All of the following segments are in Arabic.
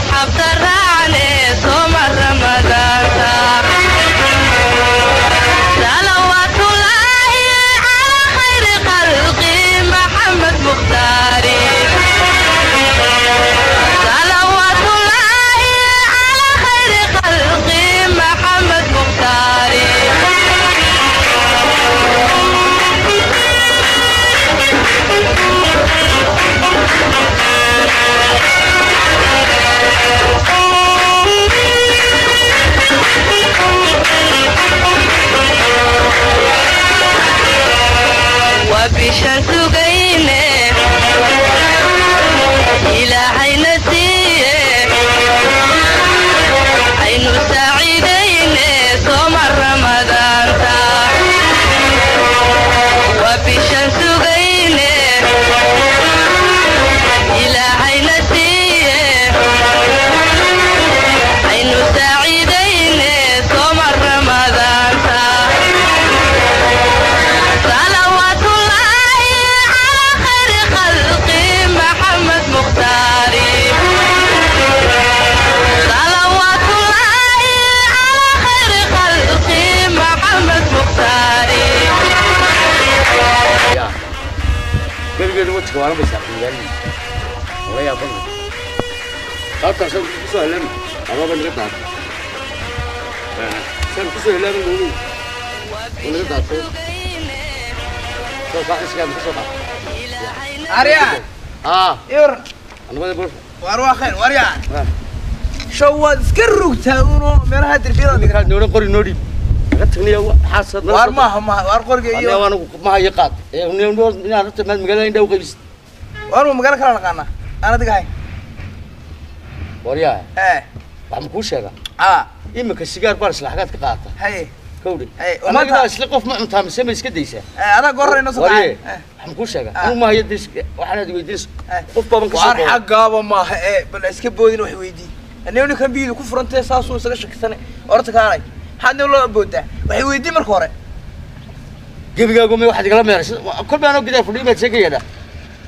have qaadanaysaa qimgaarina wala yaabanay saabtaas kusoo halaama amaba naga daata saan kusoo halaama moomin u naga daatay soo saaxiskaada kusoo qaata arya aa ir anamada bol waar waa khayn waar yaa show waad iska rugtaa uno meelaha derbiyada markaa noola qori noodhi waar maaha maaha waar qoriga iyo anigu mahayo qaad inaan horta maad magaalada indhaa u qaybsad waanuma magaalo kala naqaanaa aan adiga ahayn waryaa e waxaan kuu sheegaa a iminka sigaar baan islaxgaad ka qaata haye kawdhe anagidaa isla qof ma cuntaa eh, mise ma iska daysaa adaa goor inoo soo warye waxaan kuu sheegaa anu mahaya days waxaan eh, aad weydiinaysa qof baaban kasoo waan xaggaaba maaha ee bal iska boodin wax weydii anigu ninkan biyadu ku furantee saasuu isaga shakisane orta kaanay maxaad nin loo boodaa waxay weydii marka hore gebigaagu me waxaad igala meeraysa kolba anoo gidaa fadhiimaad sheegayadhaa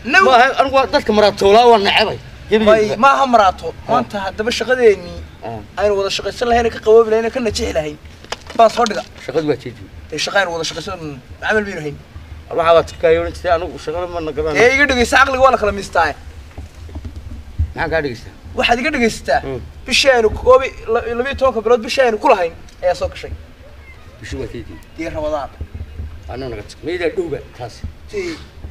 anigu dadka maraatoolaa waa necabay maaha maraato ah. maanta haddaba shaqadeennii ah. aynu wada shaqaysan lahayn ka qaboobi lahayn ka najixi lahayn baa soo dhiga shaqadu waa jeedi ee wada shaqaysan camal baynu hayn waxaa waa tukaayo si anigu shaqada ma nagadan ee iga dhageysta caqliga waa la kala miistaa maxaan kaa dhageysta waxaad iga dhageysataa hmm. bishii koobi labiyo tobanka bilood bishii aynu kulahayn ayaa soo gashay bishii waa jeedi dii rabadaan anaa naga tag dhowba taasi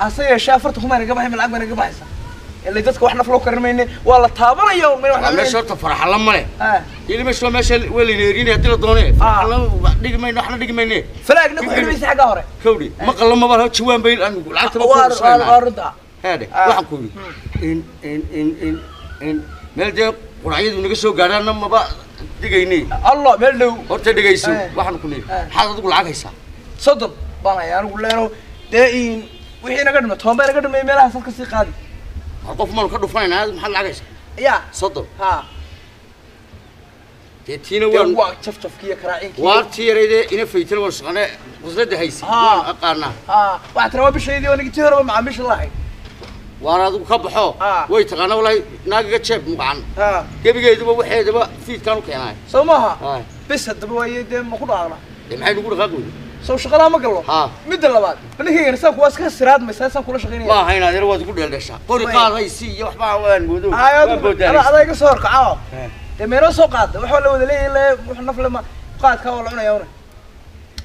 ase yeeshee afarta kun baynaga baxay lacag baynaga baxaysa ilay dadka wax naf loo karin mayne waa la taabanaya meesha horta farxala male ilmesho meesha waa la neerin haddii la doone dhigi mayne waxna dhigi mayne falaagna ku xidhimaysa xagga hore kawdhi maqallo maba ho jawaan bayn aan lacagtaba runta heede waxaan ku yidhi in in in in in meel dee quracyadu naga soo gaadhaanna maba dhigayne allah meel dhow horta dhegayso waxaan ku nidhi maxaad adigu lacag haysaa soddon baan hayaa anigu leeno dee in wixii naga dhuma toonbeeragahum meelahaas halka sii qaadi har qof maal ka dhufanayna maxaad lacagaysa ya soddon ha dee tiina waan waa jafjafki iyo karaacinki waa tii yarayde ina faytana waan shaqane qusladda haysa waan aqaanaa ha waxaa tiraa waa bishaydii oo nigtii horeba macaamiisha lahayd waan adigu ka baxo way taqaana walahi naagiga jeeb muqacan gebigeeduba waxeedaba fiidkaan u keenaay soo maaha bis haddaba waaye dee ma ku dhaaqna dee maxay nagu dhaqaaq weyda soo shaqadaa ma gallo midda labaad balinkaygan sanku waa iska siraadmaysaa saan kula shaqaynaya ma hayn adeer waad igu dheeldheshaa qori qaad haysi iyo waxbaa wadaan moodo adaa iga soo horkaca dee meenoo soo qaada waxaa la wada leeyahay wax nafle ma qaadkaa waa la cunayaa una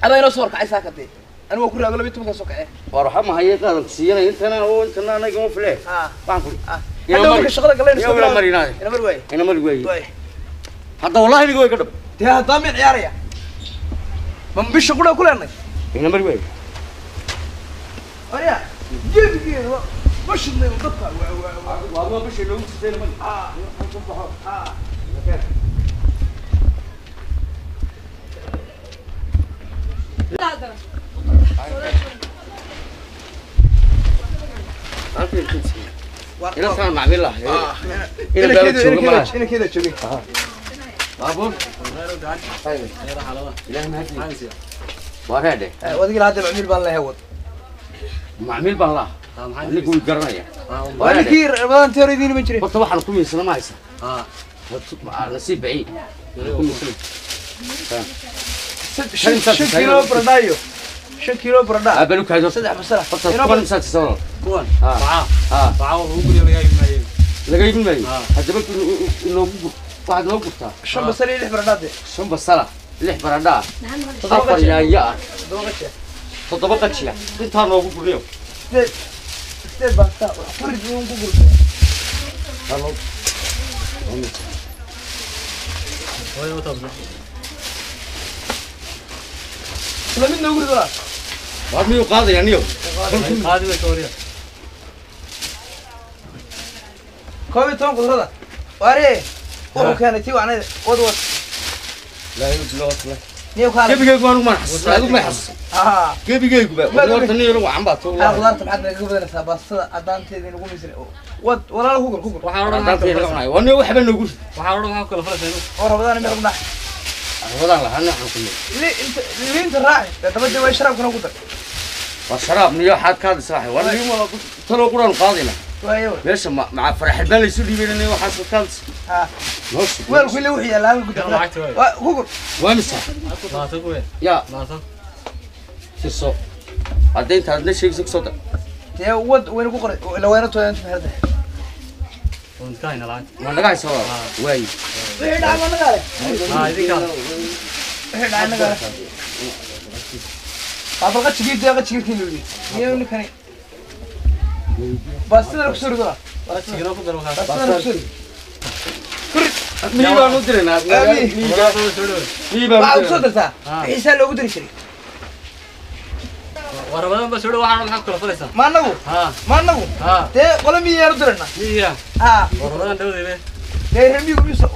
adaa inoo soo horkacaysaa kadee anigu waa ku raago labiyi tobankaa soo kacee waar waxaa mahayay qaadan kusiiyanay intana oo intana anaga ma file waxaan kuli hadda marka shaqada galaynaso ina mari waaye ina mari waaye hadda wallahi aniga way ka dhab dee haddaa mid ciyaaraya ma bisha qura ku leenay inamar wey arya jebigeeda bashidnay dadka waa waa bisha loogu sideen ma ah ku baxo ah ina sanad macmiil ah ina baaba jooga malaha ina keeda joogin ابو غير وقعد ايوه راح على الله لا ما هتني عايز ما هذا ودي لحد معميل بالله هوت معميل بالله اللي يقول قرنيا وانا كثير ما انت يريدين مجري بس طبعا لكم يسلم ما يسلم اه نسيب بعيد لكم يسلم شكله بردايو شكله بردا ابلوك هذا صدق بس صح بس طبعا مسات صور كون اه اه اه هو يقول لي يا يمين لقيت مني هذا بلك انه waxaad noo gurtaa shan basal iyo lix baradhaade shan basala ah? lix baradhaa afar yaanya ah toddoba qajiya intaa noogu gurniyo lamid noogu ridola ah. waar miyuu qaadaya niyo qaadi way tooriya koob iyo toban qudrada waare warkanati waanada wad wad gebigeygu anigu maan xasuusin adigu may xasuusin gebigeyguba horta nin yar wacan baa tuul qudaarta maxaad nagaga badanaysaa baastada caddaanteeda inagu misri wad walaala kugur kugur waxaa odhan caddaanteeda laga cunayo waa nin waxba nagu rid waxaa odhan waxaa kala falasayno oo rabadaan imir dhax rabadaan lahaa nin xanku liinta raaci dabadii way sharaabkana ku dar waa sharaab niyo xaad kaadis raaxay waa taloo quraan qaadayna meesha maca faraxel baan laysu dhiibaynay waxaas halkaans weel kulle wuxuu yaalaa kugur waa misa ya sirso hadday inta adna sheegaysa kusoo dar dee wad weyna ku qoray laweena tooda inta meherda waa naga haysa waa waayi wixii dhaca ma naga ale wixii dhaca naga ale waa bal qajigii dee qajigii kii luliy iyo ninkani bus నడుపుతురుగా bus నడుపుతురు ఈసారి లోపు తిరిగి చూడు మన్నవు మన్నవు కొల మీ ఏడుతురన్నా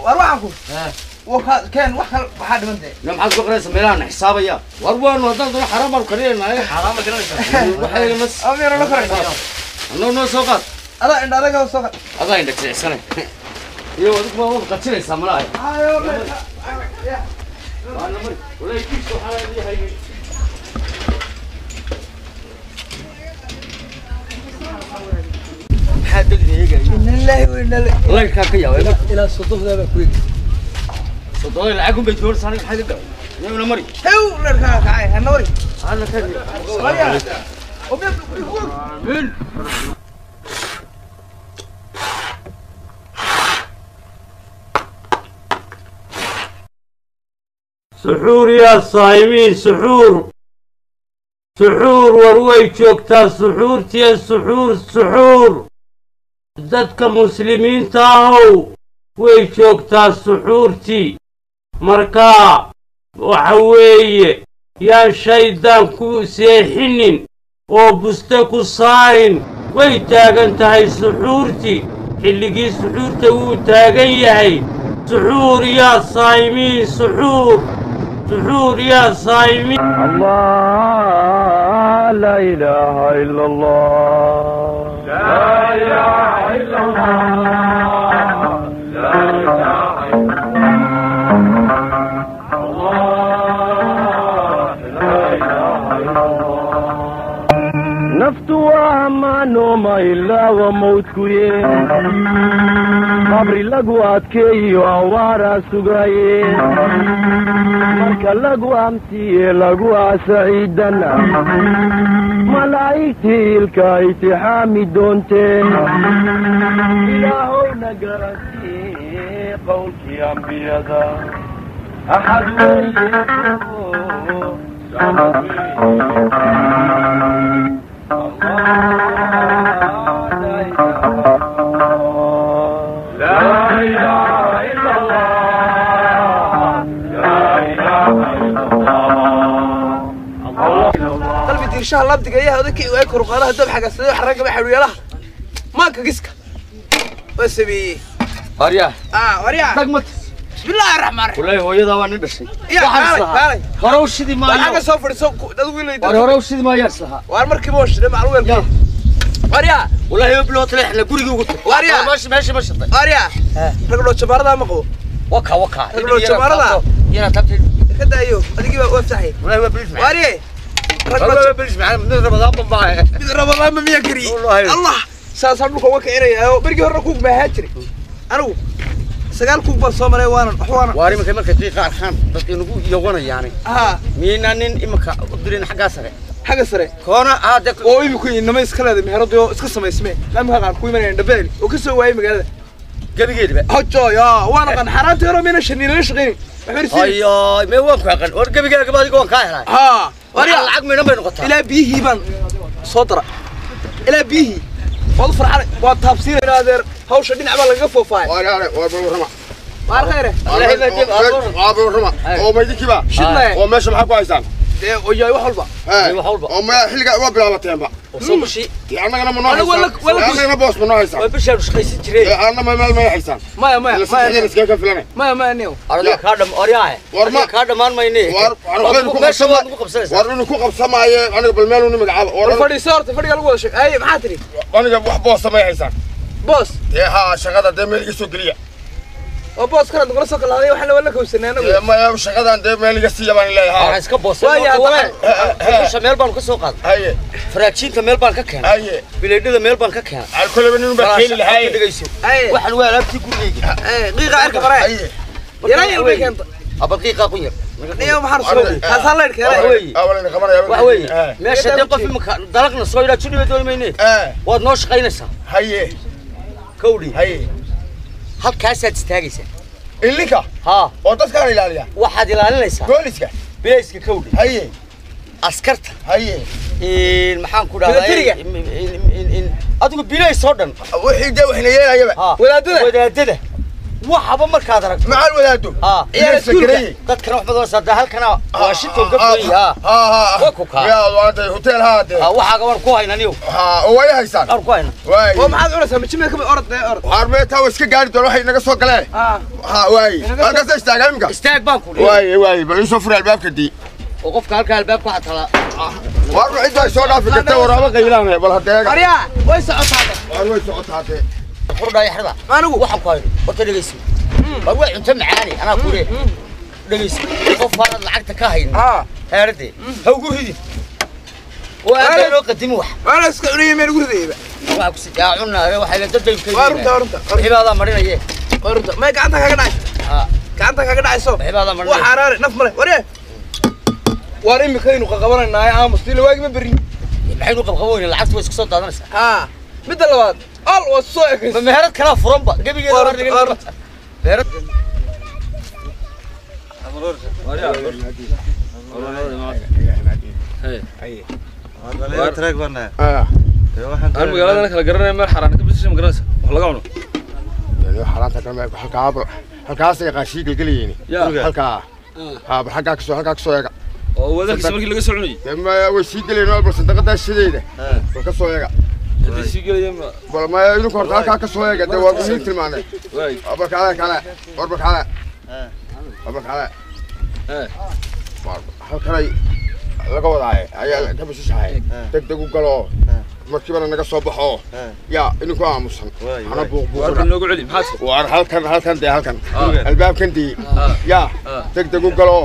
వరవాకు وكان وحل واحد من ذي لم عاد قرية سميلان حسابية وأربعة وضعت حرام القرية حرام القرية وحيل مس أمير الأخرى no no soo qaad adaa indhaanaga soo qaad adaa indha jicisane iyo adigu waa wada qajinaysaa malaha layrkaa ka yaabay ilaa soddondaa baa ku yegi soddonada lacag unbay joori saaniga maxaa ka gaca yowna mari hew layrkaa kacay hana mari Oh merde, le bruit suxuur yaa saa'imiin suxuur suxuur war way joogtaa suxuurtiya suxuur suxuur dadka muslimiinta ahow way joogtaa suxuurtii markaa waxa weeye yaan shaydaan ku seexinin oo buste ku saarin way taagan tahay suxuurti xilligii suxuurta wuu taagan yahay suxuur yaa saayimiin suxuur suxuur yaa saayimiin laa ilaaha ila allah iyo mawdkuye qabri lagu adkeeyo awbaaraa sugaaye marka lagu amsiye lagu asaciidana malaa'igtii ilka itixaami doonteen ilaahowna garantiye qowlkii ambiyada axad shaha labdigayaha odankii waay koruqaadaha dab xagasada wax ragga ba xadhuyalaha maanka giska waa sameeyey waryaa waryaa dag mata بسم الله الرحمن الرحيم والله هو يدا وان دشي يا حالي هرو شدي ما يا حاجه سو فدسو دد ويلي دد هرو شدي ما يسلها وار markii boo shiday maal weelka warya والله بلوت لح لا guriga ugu tag warya ماشي ماشي ما shantay warya rag loo jabaarada ma qabo waka waka rag loo jabaarada yana tabti ka daayo adigii waa waftahay والله waa bilif warya الله بلش معنا من رمضان بمباعي من رمضان ما ميكري والله الله ساسان لك وك إني برجع ركوب ما هاتري أنا سجال كوب بالصومالي وانا وانا واري مكمل كتير قاعد خان بس ينقو يوانا يعني آه مين أنين إمك أدرين حاجة سري حاجة سري كونا هذا أو يمكن إنما يسكلا ده مهرد يو اسكس ما اسمه لا مهرد كوي من عند بالي وكسر واي مقالة قبي قيد بقى هجوا يا وانا قن حرام ترى من الشنين ليش غني أيوة ما هو قن ورقبي قال قبادي قن كاهرة ها ان وريا العق من نبي نقطة إلى بيه بان صدرة إلى بيه وظفر على وتابسين هذا هوش الدين عمل قفوا فاي واري واري واري رما ما الخير الله يهديك أبو رما إيه. أو ما يديك بقى شنو أو ماشي معك وايزان ويا يحول بقى يحول بقى أو ما حلقة وابلا لا تيم بقى وصوبشي يا عم انا منو انا ولا ولا انا انا بوس منو حيسان ما بشر مش قيس جري انا ما ما حيسان ما ما ما انا سكا كفلنا ما ما نيو انا كادم اوريا ورما كادم ما ني ور انا كو قبسما ور انا كو قبسما انا بالميل وني مغعاب ور فدي صارت فدي لو وشك اي ما حتري انا وح بوس ما حيسان بوس يا ها شغله ده ملكي سو قليه وبوسكنا نقول سوق الله وحنا ولا كوسنا أنا ما يوم شقة عند مالي قصي ما نلاقي ها عايز كبوس ويا طبعا كوش ميل بالك سوق هاي فراكشين تميل بالك كان هاي بلاد هذا ميل بالك كان على كل من بكيل الحي هاي وحنا ولا بتي كل هاي دقيقة عرك براي يراي البيك أنت أبغى دقيقة قير يوم حرصوا حصل لك يراي أولا كمان يا وحوي ماشي دقيقة في مكان درقنا صويرة شنو بدون مني واد نوش قينسها هاي كولي هاي halkaasaad istaagaysaa ilinka ha oo dadkaan ilaaliya waxaad ilaalinaysaa booliska bilayska kawdhe haye askarta haye maxaan ku dhahdaa adigu bilays oo dhan wixii dee waxna yeelayaba wadaadada wadaadada وحبا مركاد رجل مع الولاد اه يا سكري دتك نوح بدو صدا هلكنا واشنتو قبل ها ها ها وكوكا يا واد هوتيل هادي اه وحا غور كو هينا نيو اه وي هيسان ار كو هينا واي ومعاد عرسا مجمع كبي اورد اي اورد هارميتا واسكا غاري دول waxay naga soo galeen اه ها واي halkaas istaagan imka istaag baan ku waay waay bal soo furay albaabka di oo qofka halka albaabka waxa tala war ruuxi soo dhaafi kartaa waraaba qaylaanay bal hadeega arya way socotaa war way socotaa قرضاي حرضا أنا واحد قايل قلت لقيسي بروح أنت معاني أنا كوري لقيسي خوف آه. إيه؟ آه. إيه؟ آه، هذا العقد كاهين آه هاردي هو جهدي وأنا لو قدم واحد أنا أسكني من جهدي ما أقصد يا عنا واحد لا تدري كذي قرضة قرضة قرضة هذا مرينا جيه قرضة ما قعدت كذا آه قعدت كذا عيسو هذا مرينا وحرارة نف مرينا وريه وارين مكينو قبرنا يا عام مستيل واجب بري الحين قبقبوني العبت ويسكسون هذا آه مدة لواد al waa soo ekaysa meherad kalaa furanba gebigeeda meherad أنا مقالة أنا كلا قرنا ما حرام كيف بتشتم قرنسة والله قاعدون يا حرام تكلم حكى عبر حكى عصي قاشيك القليني يا حكى عبر حكى كسو حكى كسو يا وذاك سمك اللي قسعني ما وشيك اللي نوبر صدق ده الشديدة وكسو يا bal maya idinku horta halkaa ka soo eega dee waa gudiin tilmaanay warba kale kale warba kale warba kale halkanay laga wadaaye ayaa ka bishashahay deg deg u galo markibana naga soo baxo yaa idinku aamusan ana buuqbuuqwar halkan halkan dee halkan albaabkan dii yaa deg deg u galo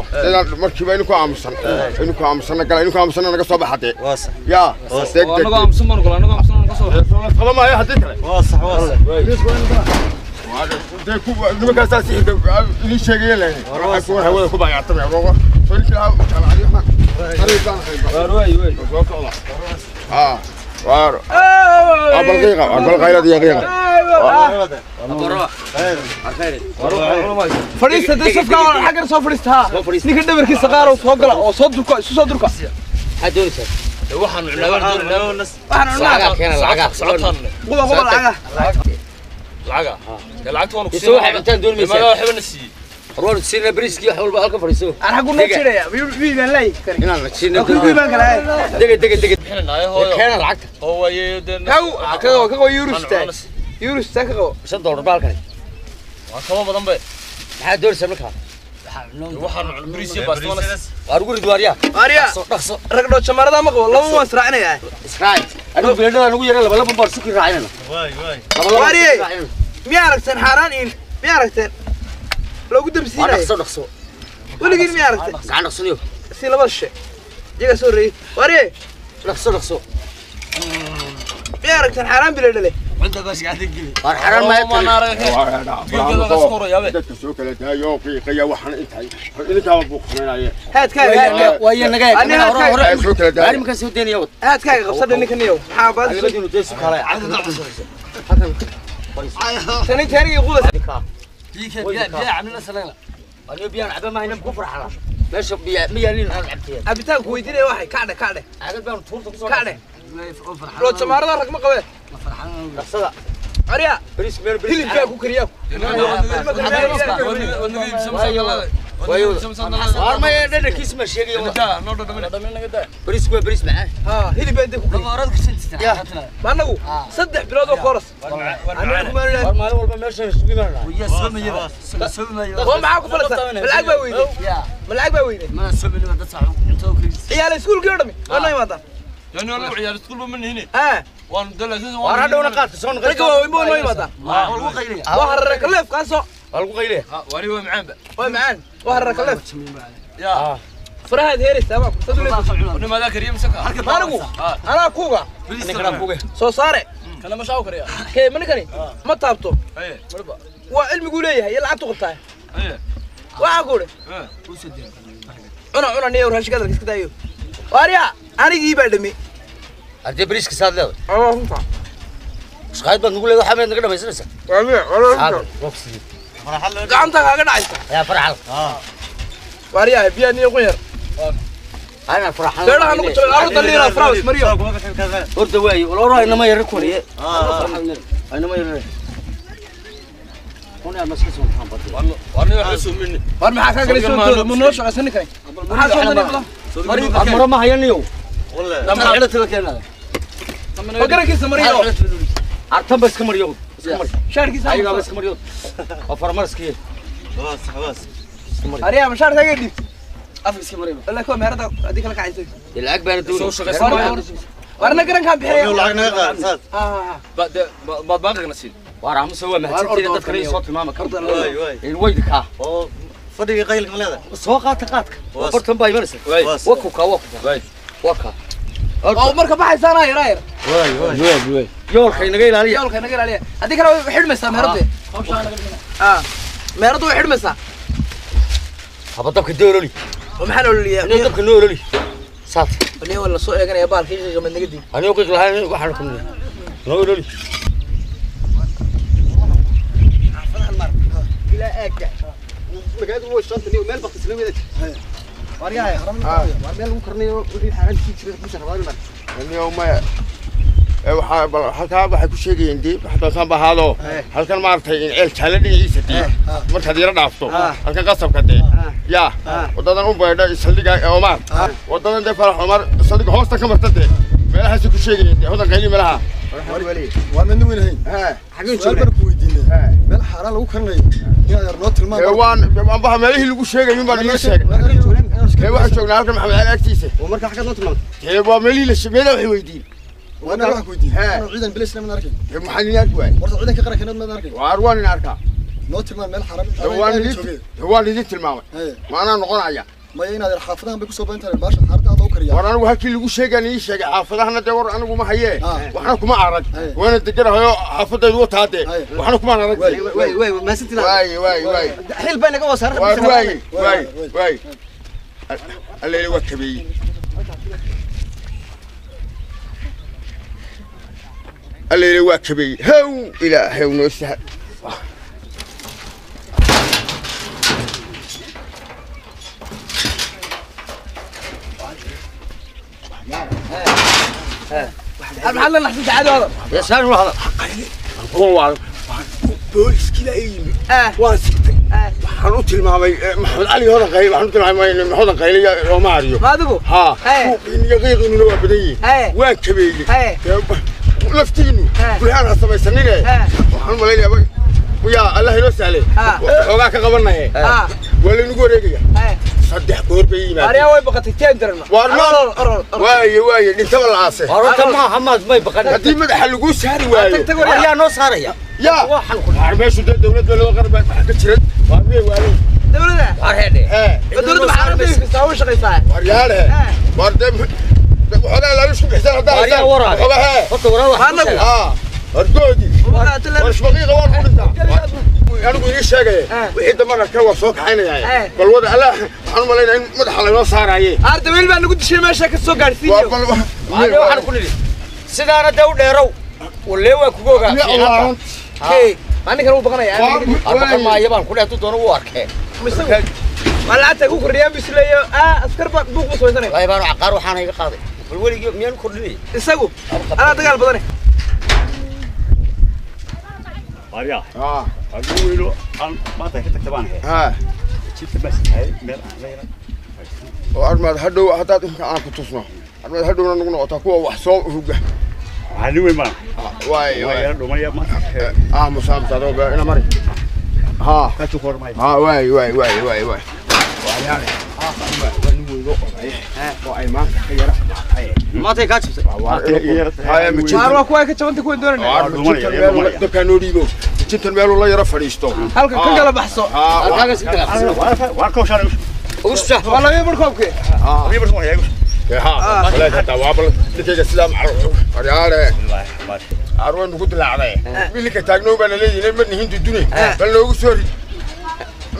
markiiba idinku aamusan idinku aamusanna gala idinku aamusanna naga soo baxa dee yaa deg deg طالما هي حددتها واصح واصح وهذا ده كوب ده ما اساسي ليش شيء لا اكون هو كوب يعتبر روقه فلك على عليهم خليك انا وي وي اه وار ابو الغيقه ابو الغيره دي غيقه ابو روح خير خير فريسه دسفكا حجر سو فريستها نيك دبركي سقار وسو غلا وسو دركا سو دركا حدوسه waxaan cunaa روان تسيرنا بريسكي حول بالك فريسو انا حقول لك شيء في بان لاي هنا نسينا في بان كلا دق دق دق هنا ناي هو كان العك هو يدن هو آه، كغو آه. كغو يورستا يورستا كغو شن دور بالك ما آه، كما بدن بي ما دور سمكها أرجو رجواريا أريا ركضوا إن ميارك سن لو قدام سينا رخصوا رخصوا ولا قل ميارك سن عن رخصوا يوم سيلا انت بس قاعد تقلي الحرام طيب، ما يقلي انا رايح انت سوق لا يو في قيا وحنا انت انت ابوك هنا هات كاي هات ويا نقاي انا هات كاي انا ما كان سودين يوت هات كاي قصد انك نيو حابد انا بدي نجلس كراي عاد ثاني ثاني يقول ديك بيا بيا عملنا سلاله انا بيا عبا ما ينام كفر حرام meesha miyaalin aan cabteen abitaan ku weydiinaya waxay kaadhe kaadhe aagad baan tuurta kusoo kaadhe rood samaarada rag ma qabeen أريا بريس مين بريس هيلم كاكو كرياكو وارما يا دنا كيس ما شيء بريس كوا بريس معاه ها هيلم بين دكو كرياكو وارد كسنت يا ما نقو صدق بلاد وخرس أنا أقول ما أنا ما أقول ما ماشي سوي ما أنا ويا سوي ما يبا سوي ما يبا هو معاكم فلسة ملعب بويني ملعب بويني ما سوي ما ده صعب عيال سكول كيردمي أنا ما ده يعني ولا عيال تقلبوا من هنا اه وندلع سيس وانا دونا قات سون غير كوا يبون ما يبطا والله قيلي وحرك لف قاسو والله آه. قيلي واري وين معان وين معان وحرك لف يا آه. فرهاد هيري تمام تدل ما ذاك ريم سكا انا كوغا انا كوغا سو صاري كلا ما شاوكر يا كي من كني آه. ما تابتو ايه مربا وعلمي قوليه يلعب تقطع ايه واقول ايه, إيه. انا انا نيور هالشقدر كيس كدايو waryaa anigiibaa dhame ardee beriiska saad leedahay shaqaayad baad nagu leedahay waxaa miyaad naga dhamaysanaysaa gacanta kaaga dhacaysa ayaa faraxal waryaa biyaa niyo qun yar أنا فرحان لا أنا كنت أرد اللي أنا فرحان مريم أرد وعي ولا أروح إنما يركون إيه أنا ما يركون هنا مسكسون كان بدو والله والله يحسوا مني برمي حكاك لي سوتو منوش عشان كاين حاسون مني والله مريض مرة ما هينيو والله لما عرفت لك انا فكرك اسم مريض عرفتم بس كمريض شارك اسم ايوه بس كمريض وفرمرس كي خلاص خلاص اريا مش عارف اجي افكس كمريض الا كو مهرد اديك لك عايزك العك بارد warna garan kan bixiyo iyo lacagna qaad ah baad baad baaqagna siin war amu soo ma hadii dadka soo tilmaama kartaa way way in wayda ka oo فدي قيل ملاذا سو قاتا قاتك برتن باي مرسل وكوكا وكوكا وكا أو مركب بحي سانا يراير واي واي واي واي يول خي نغيل عليه يول خي نغيل عليه هذيك راه حرمسا مهرد اه, آه. مهرد وحرمسا هبا دبك دورولي ومحل ولي انا دبك نورولي صات ولي ولا سو ايغنا يا بار كيش من نغدي انا وقيق لهاي waxaan ku noo نورولي عفوا المر الى اجل مقعد هو الشنطة نيو مال بقى تسلم يدك وارجع يا حرام وارجع لو كرني وحي حرام شيء شيء بس حرام مال نيو ما waxaa halkaa waxay ku sheegayeen dib xadansan bahaado halkan maaragtay in ceel jaale dhigiisa dii markaad yara dhaafto halkan qasabka dee yaa wadadan u baydha saldhiga omar wadadan dee farax omar saldhiga hoosta ka marta dee meelahaasi ku sheegayeen dee hodan qayli meelaha waa mid weynahayn xageen joognaa karinayo meel xaaraan lagu karinayo inaad yar noo tilmaamo waan waan baxa meelihii lagu sheegay min baa laga sheegay waxaan joognaa halkan maxamed cali agtiisa oo marka xagad noo tilmaamtay waa meelihii la sheegayda waxay weydiin وانا راح كودي انا عيدان بلاش من اركي محل نارك واي ورد عيدان كقرا كان من اركي واروان ناركا نوت المال مال حرام هو اللي هو اللي ديت الماوي وانا نقول عيا ما ينادر حافظان بكسو بنت الباشا حرتها war anigu halkii lagu sheegaan ii sheegay xaafadahana dee war anigu ma haye ah. waxna kuma arag waana deganahayo xaafadaydu wataa dee waxna kuma arag xiil bay naga wasaarawaay alleele waa kabeeyey alleele waa kabeeyey haw ilaahay noo sahal المحل اللي حسيت عليه هذا يا سلام هذا هو هذا بويس كده ايه واسكت waxaan u tilmaamay maxamed cali hodan qayl waxaan u tilmaamay hodan qayliya looma ariyo adigu ha suuqiin iyo qiiqiinuna waa badan yihiin waan kabeeyey laftiinu guryaana samaysanine waxaan malaynayaa yaa allah inoo sahle xoogaa ka qabanaye waa laynagu wareegaya saddex goor bay yimaadeenwaaye waaye dhintaba lacaase haddii madaxa laguu saari waayoyaanoo saaraya yaa meeshu de dowlad baa loo qarba waxa ka jiran waa mee waalow dowlada dowlada maxaa u shaqaysaa waryaale war de waxoogaa laala isku bixsan haddaa haysaan waxoogaa hee horta waraaba haa horgoodi war shbaqiiqa waan ku dhintaa anigu ii sheegay ah. wixii dambana ka war soo kaxaynaya ah. balwada allah waxaan umalayna in madaxa laynoo saaraaye ardaweyl baa nagu dishay meesha ka soo gaadhsiiyewaxaan ku nidhi sidaana dee u dheerow walee waa kuga ogaa anigan u baqanayabaqan maayo baan ku dheh hadduu doono wuu arkee malacagta ku kordhiyaan bisleeyo a ah, askar baa buuq u samaysanaya baanu caqaar waxaana iga qaaday bal weligii miyaan kordhinay isagu anaa dagaal badane maryaa hadduu weyno aan maanta ka tagta baan ahay jidka masahay meel aan la yeelan oo armaad hadhow haddaad imka aan ku tusno armaad hadhowna nagu noqotaa kuwa wax soo huga waxaa nin weyn baan waay dhumaya ah musaamta adoo ina mari ha kachu kormay ha waay waay waay waay waay waa yaale ah waa nin weyno oo ay maanta ka yara ay ما تيكاتش شعر وكوا كتبنت كون دورنا دكان وليبو جنت المال والله يرى فريشتو هلك كان آه. قال بحصو هلك سكلا واركو شان وش والله يبر كوبك آه. اه يبر كوبك ها ولا آه. تتوابل نتيجة سلام عريالة أروان نقول لعبة ملك تاجنوب أنا ليه لمن هند الدنيا بل لو سوري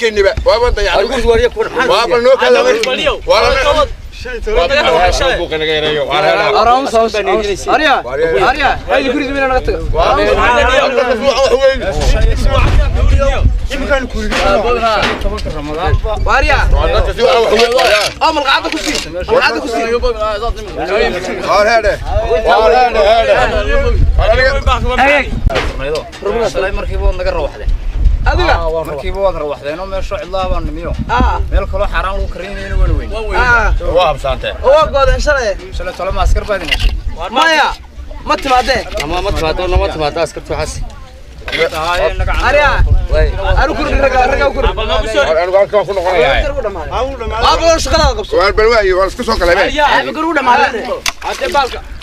كيني بقى وابن يعني وابن شيء ترى هذا قال adiga markiiba waad rawaxdeenoo meesho cidlaa baan nimiyo meel kaloo xaaraan lagu karaynayna waan weyn waa habsaanteen waa goodeen shalay shalay tolo ma askar baad inaashay maya ma timaadee ama ma timaado lama timaado askartu xasi aabaloo shaqadaada qabso waa balwaayo waa isku soo galay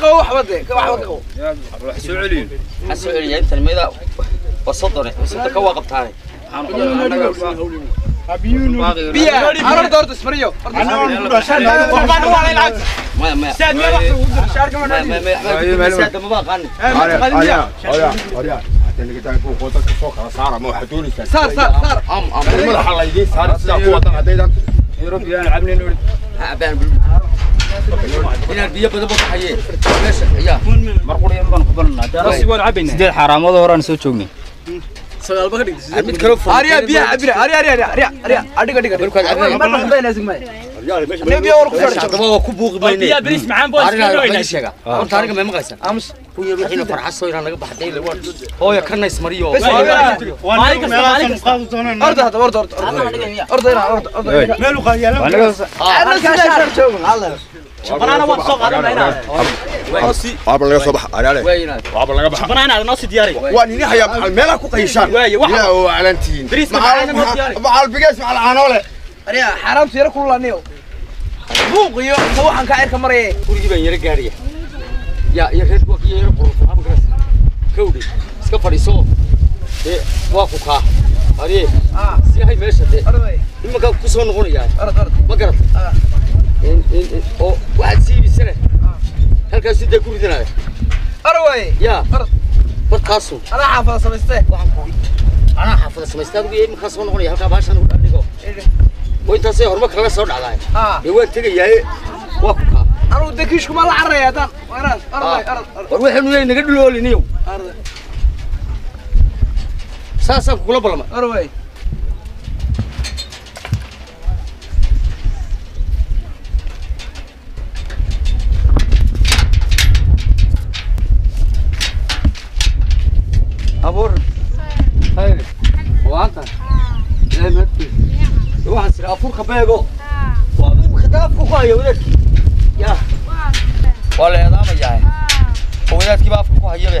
كغو حوضي كغو حوضي حسوا عليين حسوا عليين أنت الميدا وسطني وسط كوا قبطاني بيا أنا دورت اسمريو أنا ما ما ما ما ساد ما شارك ما ما ما ساد ما بقى عني أريا أريا أريا اللي قلت لك قوتك فوق صار مو حدوني صار صار صار ام ام الملح الله يدين صار قوتك هذيدا يروح يعني عاملين بان inaad biyo badan ku taxayeen meesha ayaa mar quriyeen baan ku bananaa darasi waan cabaynaa sidee xaraamada hore aan soo joognay sagaal baa ka dhigtay mid kale fuu ariya biyo cabira ariya ariya ariya ariya adhiga adhiga marka aad cabaynaa mar waxba inaad ismaay أنا أبي أورك فرحة طبعا وكبوق بيني أبي بريس معان بوس أنا أروح ليش يا جا أنت أنا كمان مقايسة أمس كل يوم الحين فرحة صايرة أنا قبل حدين الوان هو يا كنا اسمريو بس مالك مالك أرض هذا أرض أرض أرض أرض أرض أرض ماله قايل أنا أنا كاشر شوف الله waaba laga soo baxa alaale waaba laga baxa banana noo si diyaari waa nini haya maxal meelaha ku qayshaan ilaa oo alantiin maxal bigees maxal aanole aniga xaraam siyar ku laaniyo buuq iyo inta waxaan ka cirka marayay gurigi baan yara gaariya ya ya reer kuwa yara quruf hab garas kawdi iska fadhiiso ee waa ku kaa أريه آه سيناي ماشى ده أريه إما كان كوسون غون يعني أرد أرد ما قرب آه إن إن أو واحد سيب السنة هل كان سيد كوري دنا أريه يا أرد برد كاسو أنا حافظ سمسته أنا حافظ سمسته بقول إما كاسون غون يعني هل كان باشا نقول أرنيكو وأنت سير هرمك خلاص صار على آه يوين تيجي يا وقف أنا ودكيش كمان العرية ده أرد أرد أرد وروح إنه ينقل له لينيو أرد saasaan kugula balma abuur hayre waanta lemed waxaan sira afuurka beego waa imka daafka ku haya wadaadki ya waa la eedaamayahay oo wadaadkiiba afka ku hayabe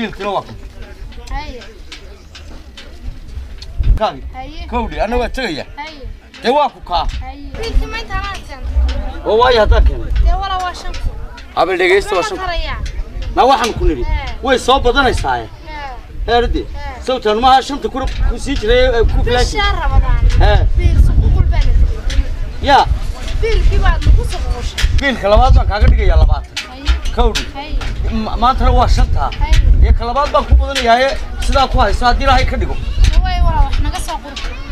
تفضيل تنوقف هيا كاغي هيا كولي انا واتيا هيا تواكو كا هيا بيت ما انت راسن هو واي هذاك هنا ولا واشن قبل دغيست واشن ما waxaan ku niri way soo badanaysaa heerdi sawtan ma shanta kuru ku sii jiray ku filan shahar rabadaan ha fiirso qul baan ya biilkii baad lagu soo qooshay biilka labaad baan kaaga dhigayaa labaatan kowdi maanta waa shanta dee ka labaad baan ku mudanayaaye sidaa ku hayso haddii ilaahay ka dhigo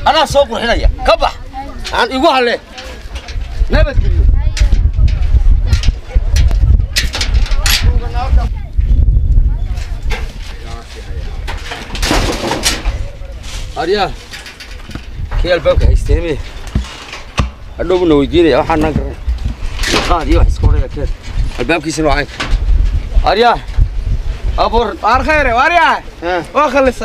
anaa soo qurxinaya ka bax aan igu halle nabadgeliyo aryaa kii albaabka haysteeme hadhowbuna weydiinaya waxaa naan garan maqaad iyo wax iska horaya keen albaabkiisana waa caynka aryaa أبور أر خيره واريا ما خلصت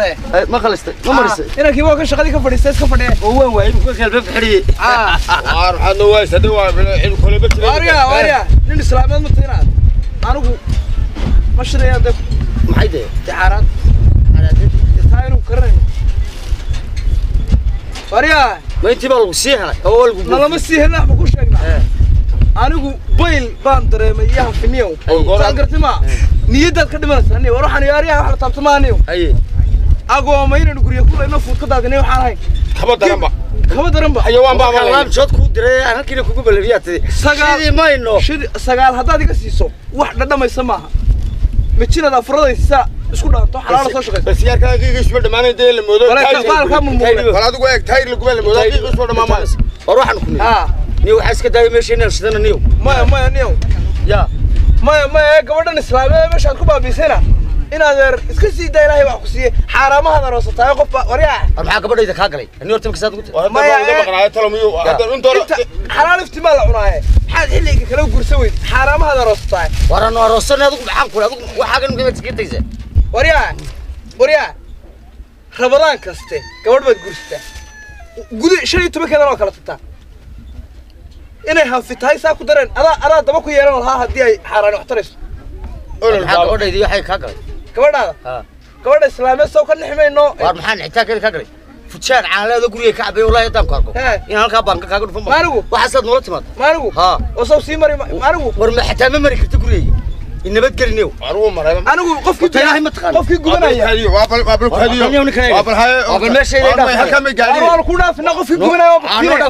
ما خلصت آه. آه. ما مرست أنا كيف وكان شغلي كفرست كفرت هو وين كل خلف بحري آه أر حنا وايس هذا وين كل بكرة واريا واريا للسلام ما تيران أنا هو مشري هذا محيده تعارض على ذي تايرو كرني واريا ما أنت بالو سيها أول والله ما سيها لا بقول شيء أنا هو بيل باندرة ما يهم في ميو تقدر تما niyadaad ka dhimanaysa waruxan yaariyaha wax la taabtamaanayo aye agoomo inaynu gurya ku leyno fuurkadaad inay waxaan ahayn kaba daranba kaba daranba xayawaan baa alaab jood kuu diray aan halkiina kugu balariyaa tidi sidii mayno sagaal haddaad iga siiso wax dhadhamaysa maaha majinaad afuradaysa isku dhaanto xalaalo soo shaqeysa bas yaarkaaga iga isma dhamaanay dee la moodo baalka mulmuulay bal adigu eeg tayr lagu bala moodo iga isma dhamaamay war waxaan ku niyo niyo waxaa iska daayay meesha inaan shidana niyo maya maya niyo yaa maya maya gabadhan islaamee meeshaad ku baabiisayna in adeer iska sii daa ilaahay wax ku siiyey xaaraamahaad aroosataay qofba waryaa maxaa gabadhayda kaa galay ani horta markasaad xalaal iftimaa la cunaaye maxaad xilliga kala guursa weyd xaaraamahaad aroosataay warano aroosanay adugu maxaan kule adugu waxaagan gabad iskirtaysa waryaa waryaa rabadaan kaste gabadh baad guursataa guda shan iyo tobankeedan oo kala tagtaa inay hanfi tahay saa ku dareen adaa adaa daba ku yeelan lahaa haddii ay xaaraan wax tarayso ololgabadhaydii waxay kaa galay gabadhaada gabadha islaamee soo ka nixmayno war maxaa nixitaanka ka galay fujaan caalaada guriga ka cabay walahi haddaan ku arko in halkaa baanka kaaga dhufan maaligu waxaasaad noola timaad maaligu ha oo saw sii mari maaligu war ma xataa ma mari karta gurigayga nabadgelin anuu maray anigu qofkii gubanaya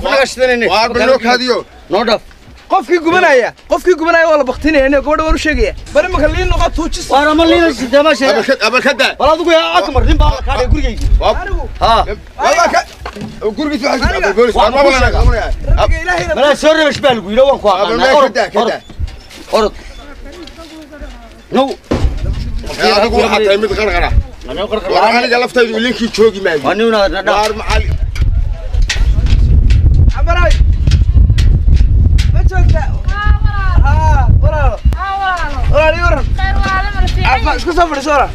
qofkii gubanaya noo dhaf qofkii gubanaya qofkii gubanaya waa la baktinaya gabadha waan u sheegaya bari maka liin noqo tuujis waara ma liin sidama sheegay abarkada bal adigu yaa cad mar nin baa la kaadhay gurigeyga anigu ha gurigiis waxa ku abar goolis waan ma walaalaga mala soo reesh baa lagu yiraahdo waan ku aqaanaa orod orod no anigu waxa tahay mid qarqara aniga laftaydu liinkii joogi maayo anigu na dhaq joogtaa haa walaalo walaal ii waran isku soo fadhiso walaal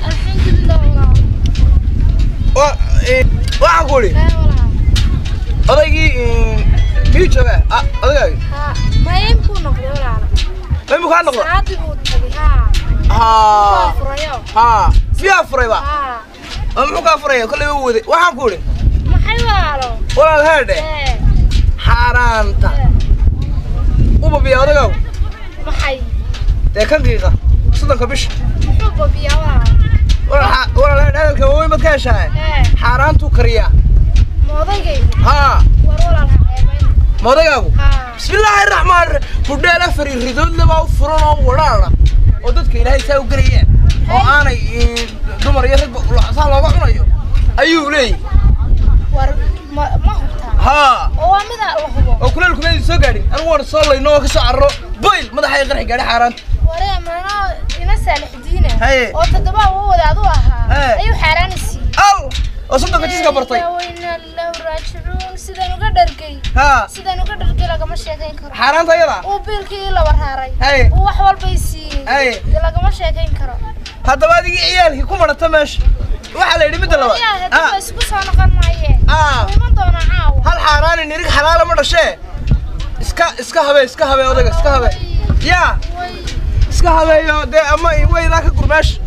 waxaan ku idhi odaygii miyuu joogaa odaygaaga maymu kaa noqdo haa haa miyaa furayba oo muxuu kaa furaya kollay wuu waday waxaan ku idhi walaal heedhe xaaraanta وببي أدقو محي تكن دقيقة صدق بش وببي أوا ولا ولا لا لا كم وين متكاش هاي حرام تكريا موضعي ها ورولا موضعي بسم الله الرحمن الرحيم فدنا فري ريدود لبا وفرنا ورانا وددك إلهي ساو قريان oo aanay dumar iyo rag saan looga cunayo ayuu leeyahy ها وكل لكم هذه سو قاري انا وانا صار لي نوك سعره بويل ما دحي قرح قاري حاران وريا ما انا انا سالح دينا هي او تدبا هو ودادو اها ايو حاران السي او وصدق جيس كبرتي وين الله راجعون سيدان uga dhargay ha sidan uga dhargay lagama sheegayn karo xaaraanta iyada oo biilkii la warhaaray hay wax walba isiiyay hay lagama sheegayn karo haddaba adiga ciyaalkii ku marata meesha waxaa la yidhi midda ah. labaadhal ah. xaaraani nirig xalaala ma dhashee iska iska habee iska habee odayga iska habee yaa iska habeeyo dee ama weylaa ka gurmeesha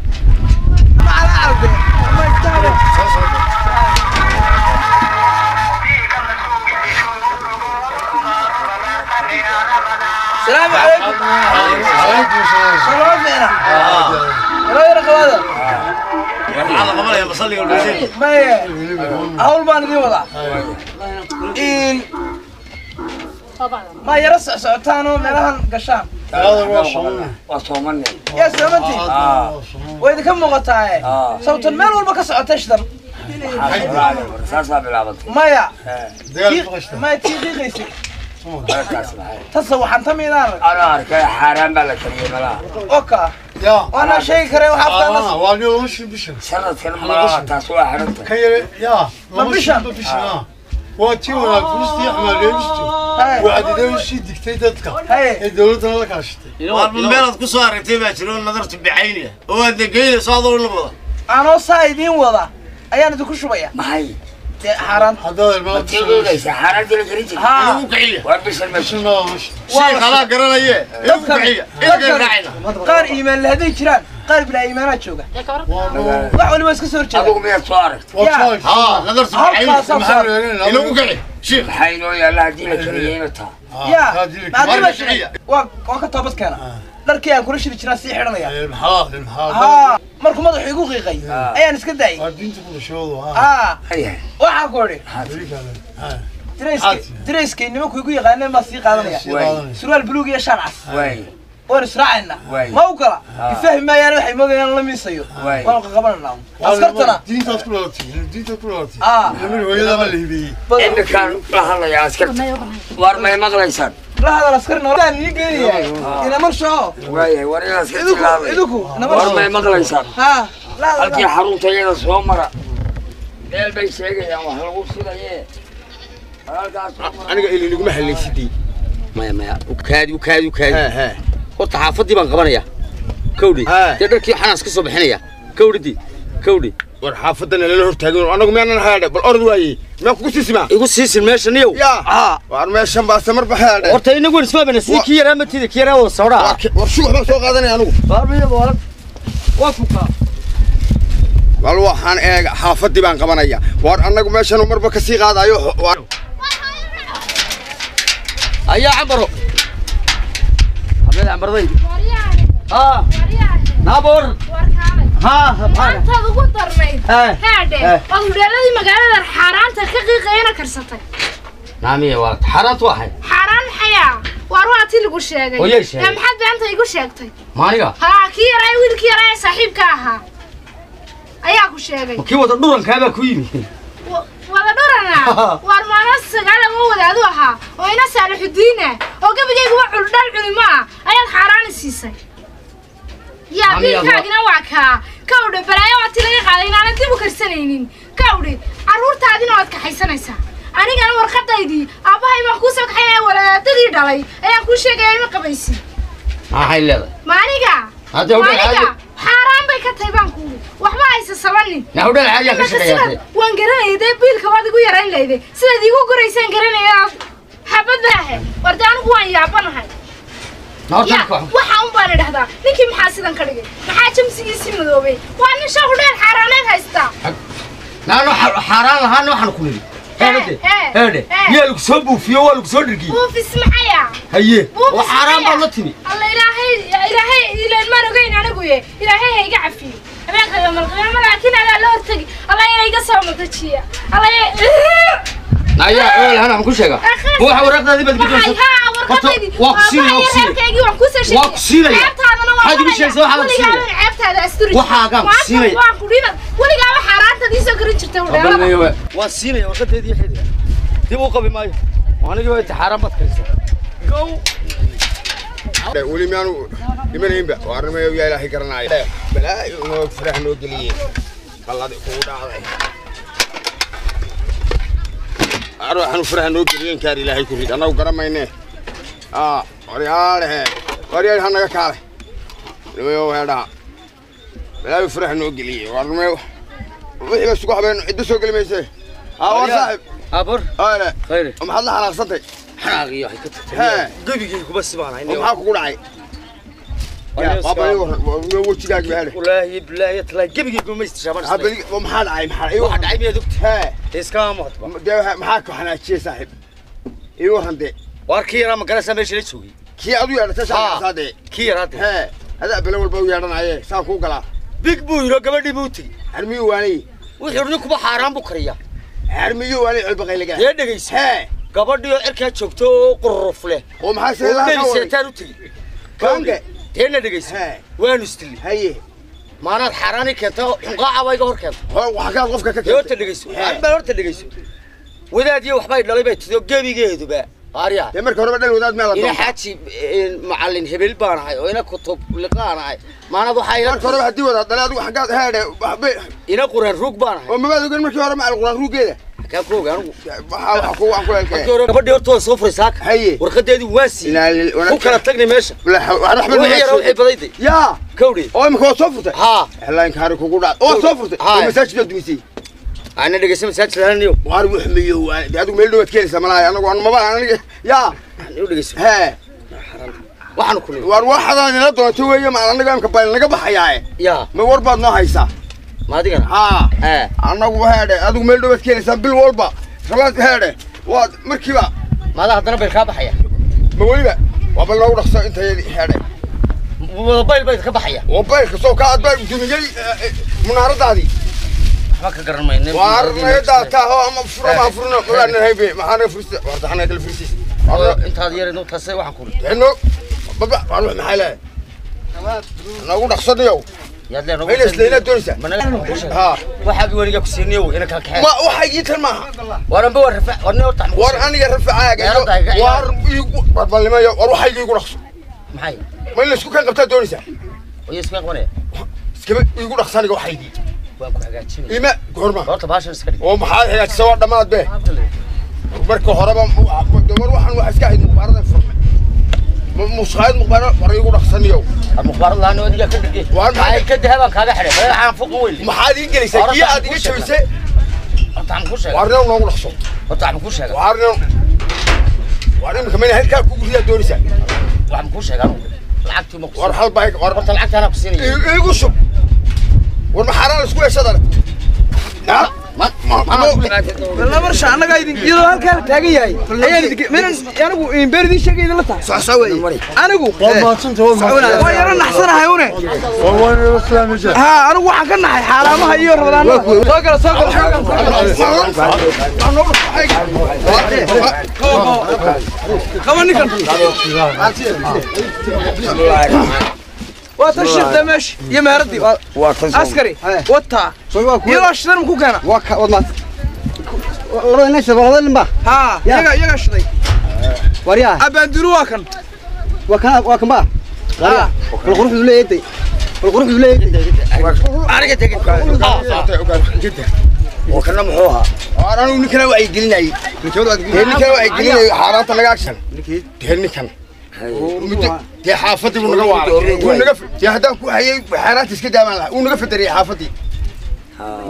ama calaacal dee ama iska habee السلام عليكم. وعليكم السلام. شلون فينا؟ آه. ايه رايك hawl baan idiin wadaa ma yaro socotaanoo meelahan gashaan yaa soomanti waa idinka muuqataaye sawtan meel walba ka socotay shidan maya maya tii qiiqaysa tase waxaan tamiidaan arkay xaaraan baa la kariyey malaha oka يا وانا شيء كري وحبت انا والي وش بشن سنة ما تسوى حرمت كي يا ما بشن بشن واتي وانا فلوسي عمال يمشي وعدد يمشي دكتي دتك الدولة انا لك عشتي من بلد كسار تبع شلون نظرت بعيني هو دقيقة صادوا ولا انا صايدين وضع ايانا دكوش بيا ما هي حرام هذا الموت تيجي ليش حرام دي الجريج ها وقعيه وابس المشنو شيء خلاص قرنا ايه وقعيه قار ايمان لهذا جيران قار بلا ايمانات شوقه واحد ولا ماسك سور جاب ابو مية صارت ها نظر سبحان إيه. يعني، الله وقعي شيخ حينو يا لا دي الجريج يا هذه مشريه وقت توبت كان آه. dharkii aan kula shiri jiraa sii xidhanaya ha markuu madaxu igu qiiqay ayaan iska daayay waxaa ku odhi darayskay nimanku igu yaqaaneen baa sii qaadanaya surwaal buluug iyo shaar cas waan israacayna ma u gala ifahmi maayaan waxay moodayaan la miisayo waan qaqabanana askartana diintaad ku dhalatay diintaad ku dhalatay hooyada ma la hibiyey innakaan la hadlayaa askarta waar may maqlaysaan warmay maqlaysaan halkii xaruntayada soo mara meel bay sheegayaan wax lagu sidaye aniga eliniguma hallaysidii maya maya ukaadi ukaadi ukaadi horta xaafadii baan qabanaya kawdhi dee dharkii xanaas ka soo bixinaya kawdhidii kawdhi war xaafadana lala hortaagin anagu miyaanan haadhe bal orod waayey igusiisin meeshan yow war meeshan baa samar baxaadhe horta inagu ismaabana sii kii yaraa matida kii yaraa sawdhaa war shuux baa soo qaadanaya anigu waa ku kaa bal waxaan eega xaafaddii baan qabanaya war annagu meeshan marba ka sii qaadayo ayaa cambaro cambaro naabor maanta ad ugu darnayd eh, haadhe eh. waa udheeladii magaalada xaaraanta ka qiiqayana karsatay naamiye waa xaaraantu ahay xaaraan xayaa waar waa tii lagu sheegay ee maxaad beanta igu sheegtay maaniga haa kii yaraa wiilkii yaraa ee saaxiibka ahaa ayaa ku sheegay kii wada dhurankaabaa ku yimi wada dhurana waar maana sagaal ama wadaadu ahaa oo ina saalixudiina oo gebigayguba culdhaal culimo ah ayaad xaaraani siisay yaabiilkaagina waa kaa kawdhe balaayo waati laga qaaday inaanan dib u karsanaynin kawdhe carruurtaadina waad kaxaysanaysaa anigana warqadaydii aabbahay baan kuu soo kaxay ee walaadadii dhalay ayaan kuu sheegaya ima qabaysin maxay leedahay maaniga xaaraan bay ka tahay baan kuuhi waxba aysa sabanin waan garanayay dee biilka waad igu yarayn layday sidaad igu goraysaan garanaya xabad baahe warda anigu waan yaabanahay waxaa unbaan idhahdaa ninkii maxaa sidan ka dhigay maxaa jamsigiisii madoobay waa nin shaaku dheer xaaraanayd haystaa naanu xaaraan lahaa nooxaan ku nidhi heedhe yaa lagu soo buufiyo waa lagu soo dhirgiy buufis maxaya haye oo xaaraan baa la timi alla ilaahay ilaahay ilaan maan ogeyn anigu ye ilaahay ha iga cafiyo habeenka yoomalqiyaama laakiin adaa la hortegi alla iga soo madajiya alla أيا أيوة، آه. أول أنا حكون شيء هو حورك ذي بدك تقول وقصيلة وقصيلة وقصيلة هذا مش شيء سوى هذا قصيلة وحاجة قصيلة ولا جاب حرارة دي سكر جرت ولا وقصيلة وقت هذه حدية تبغى قبل ما وأنا جوا تحرم بتكرسة جو ولي ما أنا لمن ينبع وأنا ما يبي كرنا بلا فرح نودي الله يقول عليه aro waxaanu faraha noo geliyen kaar ilaahay ku rid annagu garamaynee a waryaalehe waryaal ha naga kaale nimayo weedhaa balaabi faraha noo geliyey warnimay wixii ba isugu habeenu cidda soo geli mayse aa war saaxib abur ayle khayre maxaad la xanaaqsantay xanaaq iyo waxay ka tagtay gabigii kuba sibaanay maxaa kugu dhacay wajigaagalaahi bilaahi talaa gebigay gumaystishaabamaxaa dhacay maxaa dhacay miyaad ogta hee iskama mahadba dee maxaa ku xanaajiyey saaxiib igu warrande waar kii yaraa magaraysaa meesha la joogay kii adu yeedhatay shaqasaade kii yaraa de hee adaa bilo walba u yeedhanaye saan kuu galaa big buu yiro gabadhii buu tegi armi waanay wuxuu nin kuba xaaraan buu kariyaa armi waanay culbaqaylaga dee dhegaysa hee gabadhii oo cirkaa joogto oo qururuf leh oo maxaa seetaan u tegi kange تينا دقيس وين استلي هي ما انا حراني كنت قاعه وايغا هوركن وحكا قفكا كنت يوت دقيس عبا هورت دقيس wadaadyo waxba idhalay bay tido gebigeeduba qaaryaha dee marka horeba dhal wadaad meel ina xaaji macallin hebel baan ahay oo ina kutub liqaan ahay maanad waxaa ila marka horeba haddii wadaad dhalay adigu xaggaad heedhe ina quraan ruug baan ahay oo mabaad ogan markii hore macal quraan ruugeeda gabadhii hortooda soo furay saaka warqadeedii waa siiyey ku kala tagna meesha yara wixii badayday yaa kawdhe oo imika waa soo furtay haa xellaanka hari kugu dhac oo soo furtay oo masaajidoo dumisay ana dhegeysa masaajid lahanayo waar wuxmiyo adigu meel dhowaad keenaysaa malahay anagu anu maba aniga yaa dhegeysa hee waxaan ku war waxadan ila doonto weeye ma anaga imka baan naga baxayaa eh? ma war baad noo haysaa maadigan haa annagu waxaa dhe adigu meel dhow baad keenaysaa bil walba rabaad waxaa dhe waad markiiba maadaa haddana bayl kaa baxaya ma weliba waaba loogu dhaqso inta yadi heedhe mobayl baa idinka baxaya mobaylka soo kaa adbaa dumiyey munaaradaadii waxba ka garan mayne waa arnayada taaho ama fura ma furna qolaan haybe maxaan furista wartaxana kala fursis intaad yar inuu tasay waxaan ku rito ino baba waxa maxay leeyahay nagu dhaqsanayo إلى سلينا درسة ها واحد وريك سينيو إنك هكذا ما واحد يتر معها وأنا بورفع وأنا أرفع وأنا أنا يرفع عاجل وأر بطل ما وأروح يجي يقول أخسر محي ما إلا شو كان قبتها درسة ويسمع قناة سكب يقول أخسر يقول حيدي إما قرما قرط باشر سكري ومحال هي تصور دمات به مركو هربا دور واحد واحد سكاهد مبارد فرمه مسخايد مخبار وريقو رخصنيو المخبار الله نودي لك كده وان هاي كدي هبا كاغا خري ما عان فوق ويلي ما حد يجي ليس كي اد يجي شمسه طعم كوشه وارنا نو رخصو طعم كوشه وارنا وارنا كمان هلكا كوغريا دوريسا طعم كوشه لعبتي مقصود وار حل بايك وار لعبتي انا بسيني ايغو شوب إيه، وار ما حرام اسكو يا شدرت لا labarsha annagaa iyadoo halkaa la taagan yahay anigu imbeeridii sheega idinla tahay anigu waa yaro naxsanahay une ha anigu waxaan ka naxay xaaraamaha iyo rabadaanada soo gala soo gala qaba ninkan واتشرد ماشي يا مهردي عسكري وطا يلا شدر مكو كان وكا والله والله ناس والله لما ها يا يا شدي وريا ابان دروا كان وكا وكا ما ها الغرف زليتي الغرف زليتي ارجع تجي جدا وكنا محوها انا نكنا وعي قلنا نكنا وعي قلنا حارات لقاكشن تهني كان dee xaafadii buu naga waalay dee haddaan ku hayay xeeraanta iska daamaan lahaa wuu naga federiyey xaafadii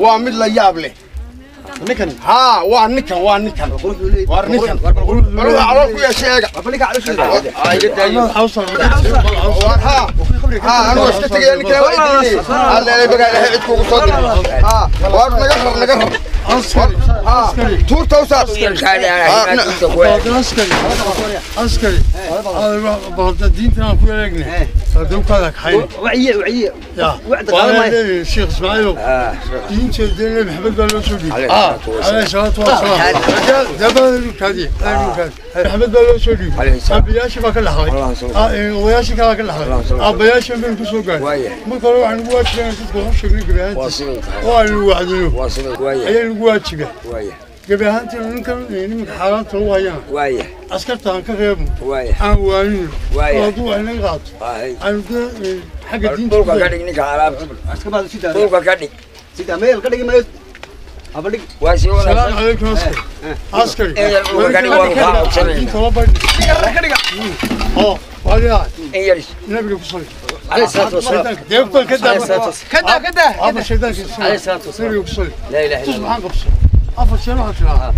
waa mid la yaab leh نكن ها وانكن وانكن وانكن بروح على كل شيء بلك على شيء ايدي حوصل ها ها انا وشكت يعني كده ويديني هلا بقى عيد كوكو صدر ها وارد نقهر نقهر عسكري عسكري تور توسع عسكري عسكري انا بعد الدين تنا كل رجلي صدوق هذاك حي وعيه وعيه وعدك شيخ اسماعيل دين شدنا محمد بن سعودي اه علاش غتوصل دابا نوك هادي نوك هادي احمد بلوش ولي ابي ياشي باك الحري وياشي كراك الحري ابي ياشي من كسوكان مكرو عن قوات تقول شي من قبيهات والوعد واصل وياه اي قوات شبه قبيهات نكن من حالات روايان وياه عسكرت عن كغيبهم وياه عن وانين وياه موضوع عن غاط عن حق الدين طولك كادك نيك عرب طولك كادك سيدا ميل كادك ميل أبلغ واسير السلام عليكم عسكري عسكري وقاني والله وسلم انت الله بيدي كركرك اه وهذا اي يرس نبي بصلي عليه الصلاه والسلام يقتل كذا كذا كذا هذا الشيطان عليه الصلاه والسلام نبي بصلي لا اله الا الله سبحان الله افضل شنو هتلاقي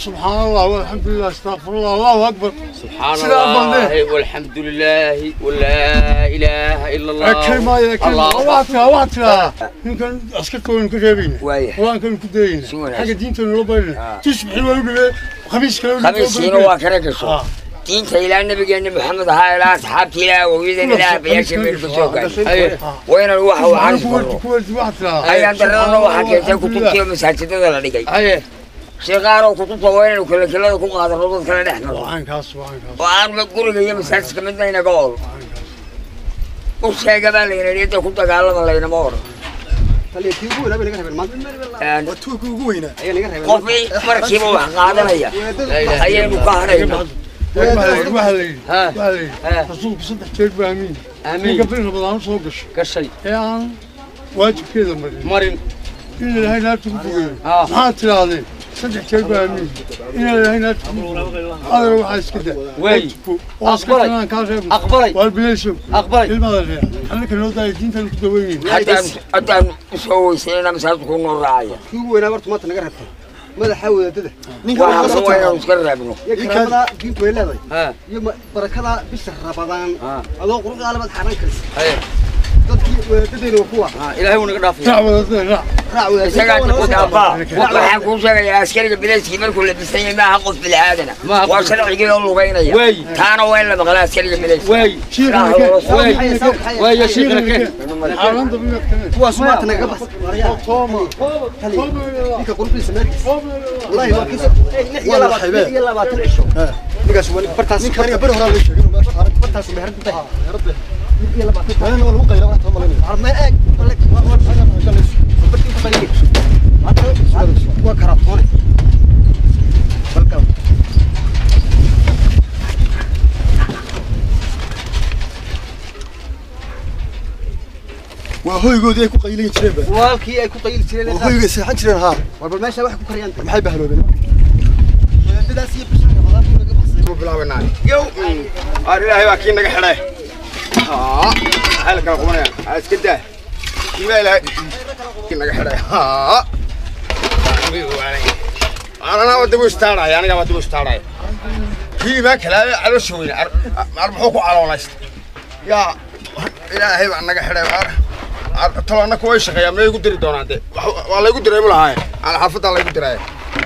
سبحان الله والحمد لله استغفر الله الله اكبر سبحان الله والحمد لله ولا اله الا الله أه، كلمة يا كلمة وعدتها وعدتها يمكن اسكت وينكم جايبين وينكم يمكن دايرين حاجة دينتنا لو باينين آه. تسبح الوالد إيه؟ خميس كلام خميس كيلو واكركس دينت الى النبي محمد هاي لا اصحابك لا أيوه. آه. ويدا لا بيش من الفسوق وين الوحي وعرف اي أيوه، انت الله حكيت كنت مساجد ولا أيوه. دقي shay qaaroo kutubta waa inaynu kelkelada ku qaadanno dad kale dhex maro oo aanu guriga iyo masaajidka midna inaga ol usheega baa layna niyadda ku dagaalama laynama oran qofii markiiba wax qaadanaya ayaynu ka harayna waxaa la yidhi waxaa la yidhi rasuulku saddex jeer baa amiin amiin gabdhin ramadaan soo gashay gashay ee aan waajibkeeda marin marin in ilaahay naarta ku fogeeyo maxaad tidhaahdeen saddex jeer baan inaan lahaynaa adar waxaa iska da walbileeshowilmadanka noo daaya diintan ku daweynayhaddaan usoo weysanayna masaajid kuu noo raacaya kii ugu weynaa warta maanta naga rabta madaxa wadaadada ninkawaanu iska raabno karaamada diintu way leedahay iyo barakadaa bisha rabadaan adoo quruxdaa labaad xaran karisa إلهي ونك دافي راعوا سقعت قوت أبا وقحان كوم شغي أسكري بلاسكي ملكو لبستيني ما هقف بالعادنا وأرسلوا عجيب أولو غينا وي تانا وين لما غلا أسكري بلاسكي وي شيخ وي وي يا شيخ لك هو سمعتنا قبس قوم قوم لك قلبي سمعت والله ما كسب يلا بات يلا بات العشو لك شو برتاس برتاس مهرد iyo labaatan meelna waa lagu qayla waxaad soo malaynayo carabmeel aag malek waa waa saga ma kale sabirki ku qaliyay hadda waa kara toone balka waa hoygoodii ay ku qaylin jireen ba waalkii ay ku qayli jireen waa hoyga seexan jireen haa warba meesha wax ku kariyaan maxay bahaloobeen bidaas iyo bisha laga baxsan ku bilaabanaa yow ar ilaahay waa kii naga xidhay hala kala qubanaya ha iska daa ima ilaahay naga xidhay anana wada buu istaaraya anigaa wada buu istaaraya kii imaa kalaabe caloosha weyne ar muxuu ku caloolaysta yaa ilaahay baa naga xidhay taloonaka way shaqeeyaan ma igu diri doonaan dee waa laygu diray mu lahaaye aan xaafaddaa laygu diraya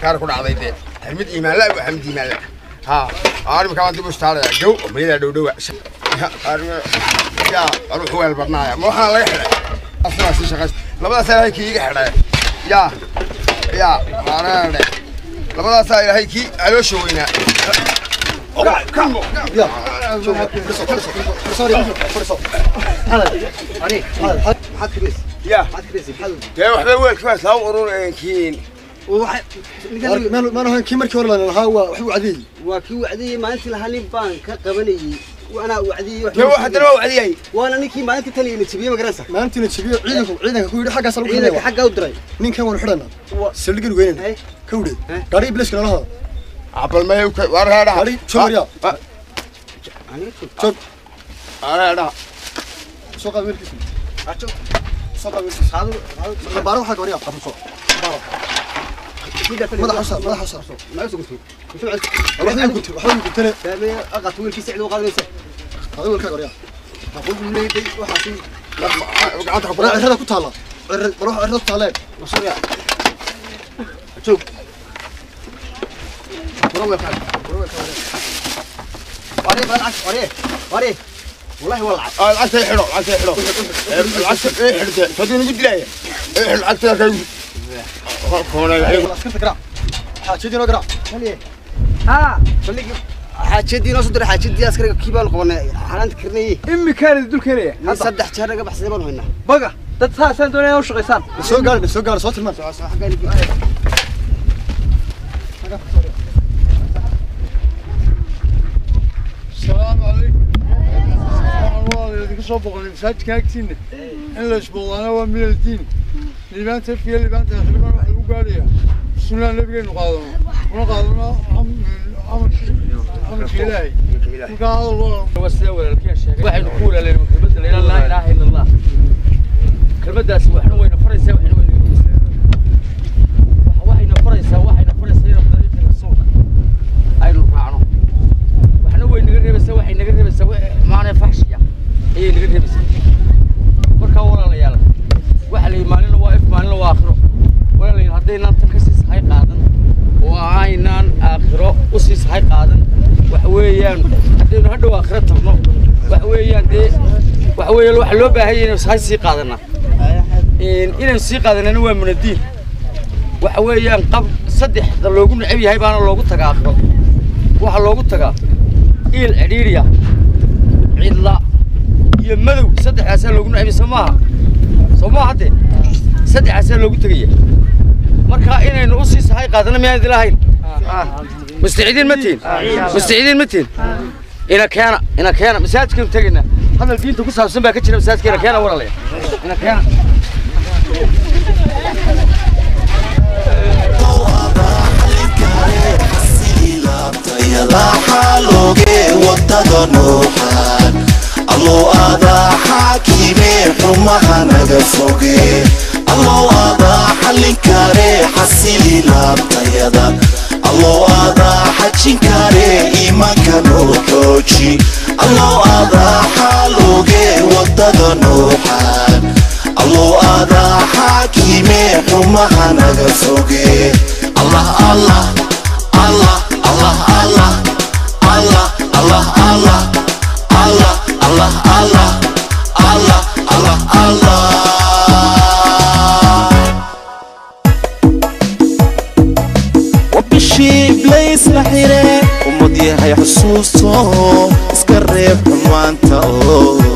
kaar ku dhacday dee xirmid iimaan la waa xamid iimaan la ha aan iminkaa waan dib u istaaraya gaw oo mayadaa dhowdhowa yaa ruux weel badnaaya ma waxaa laga xidhay asnaa sii shaqayst labadaas ilaahay kii iga xidhay yaa yaa maanaadhe labadaasaa ilaahay kii caloosha weynaa dee waxbay weelkiibaas ha ururkiin ما له كم مركور لنا ها هو وعدي وكي وعدي ما انت لها بان كقبلي وانا وعدي يا واحد انا وعدي وانا نيكي ما انت تلي نتبيه مغرسا ما انت نتبيه عيدك إيه. عيدك كو حق اصل عيدك حق او دري نين كان ون خدنا سلغن وينن كودي إيه. قريب بلاش كلا هذا عبل ما ور هذا علي شوف يا شوف انا انا سوق ملكي اشوف سوق ملكي هذا هذا بارو حق وريا بارو ماذا حصل ماذا حصل معلوش قلت له وحدين ماذا له وحدين قلت له اقعد ماذا كي سعد وقال يسعد هذا ماذا كغريا اقول لهم ليه وحاسين لا آه، قعدت عبر هذا كنت هلا روح عرض طالع مصريا يعني. شوف وروي فعل وروي فعل وريه بقى العكس وريه وريه والله هو آه، العكس إيه، العكس يحرق إيه، العكس يحرق إيه، العكس يحرق تدري نجيب ليه العكس يا كيف حاجتي نص در حاجتي عسكري كيبال قونا حنان كرني امي كان دول كريه صدح جهر رقب حسين ما هنا بقى dad saasaan doonaya u shaqaysaan soo gaar soo gaar soo tilmaan السلام عليكم السلام عليكم سوف نقول مساجد كاكتين إلا أسبوع أنا ومن الدين libaanta fiya libaanta akhriban waxa lagu gaadhayaa bismillah nabigeennu qaadano una qaadano amarka ilaahay markaa hadal sida walaalkeen sheegay waxaynu ku walaalayna kelmadda la ilaa laa ilaaha ila allah kelmaddaasi waxna wayna faraysaa waxna wayna waxayna faraysaa waxayna faraysaa inaan dariiqi rasuulka aynu raacno waxna way naga reebaysaa waxay naga reebaysaa maanaa faxshiya ayay naga reebaysaa markaa walaalayaal waxa la maalin waa if maalin waa aakhiro walaalayn haddaynaan tan ka sii sahay qaadan oo aynaan aakhiro u sii sahay qaadan waxa weeyaan haddaynu hadhow aakhiro tagno waxa weeyaan dee waxa weeye waxa loo baahan yahay inaynu sahay sii qaadanaa inaynu sii qaadanana waa munadiin waxa weeyaan qab saddexda loogu necab yahay baana loogu tagaa aakhiro waxaa loogu tagaa iil cidhiiriya cidla iyo madow saddexdaasaa loogu necab yahay soo maaha sooma hadde saddexaasaa loogu tegaya marka inaynu u sii sahay qaadana miyaan idin lahayn ah. musticidiin ma tihin ah, musticidiin ma tihin ah. ina keena ina keena masaajidkaynu tegaynaa hadal diinta ku saabsan baa ka jira masaajidka ina keena walaalaya ina keena يلا حالوكي وطدنو حال الله أضاع حكيمي حمها نقفوقي الله أضاع حلنكاري حسيلي لابطيدا الله أضاع حجنكاري إيمانك نوحوجي الله أضاع حالوقي ودد نوحان الله أضاع حكيمي حمها نقفوقي الله الله الله الله الله الله الله الله الله الله الله الله الله الله وبشيب ليس لحيره ومضيها يحسوسه اسكرب حمانته